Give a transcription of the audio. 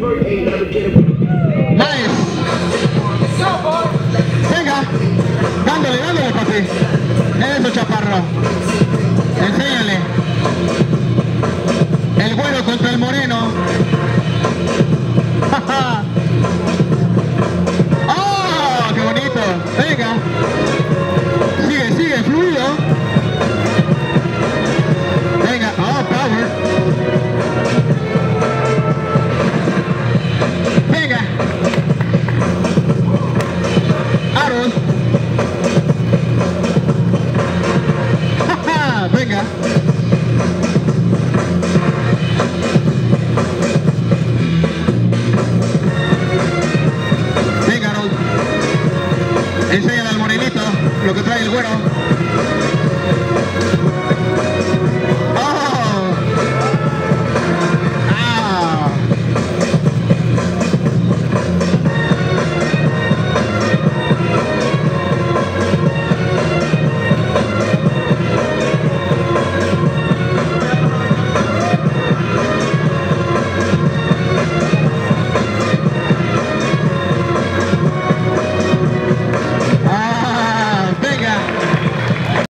Nice. Venga, dándole, dándole, papi. Eso, chaparro. Enséñale. El güero contra el moreno. ¡Oh, qué bonito! Venga. venga. Venga, Harold. Enséñale al morenito lo que trae el güero.